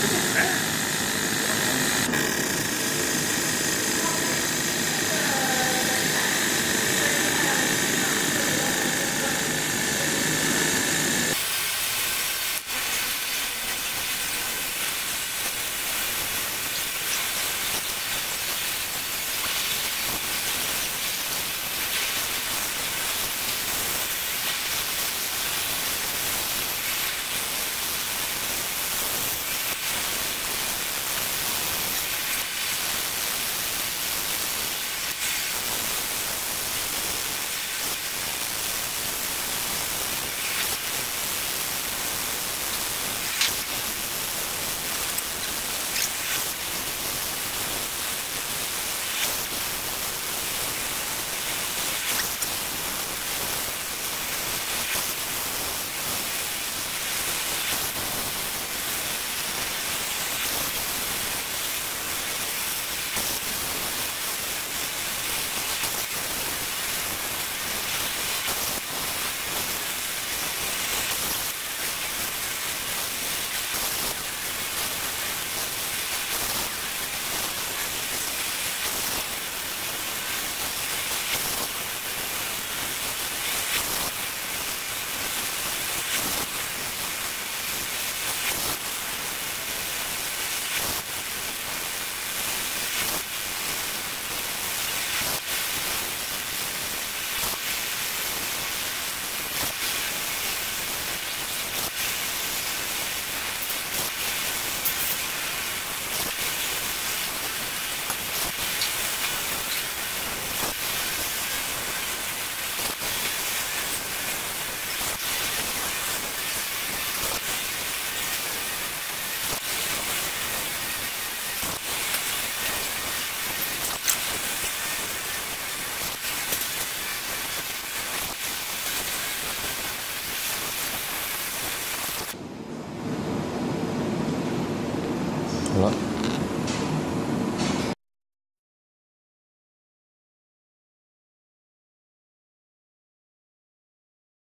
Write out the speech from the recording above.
Come on, man. 了。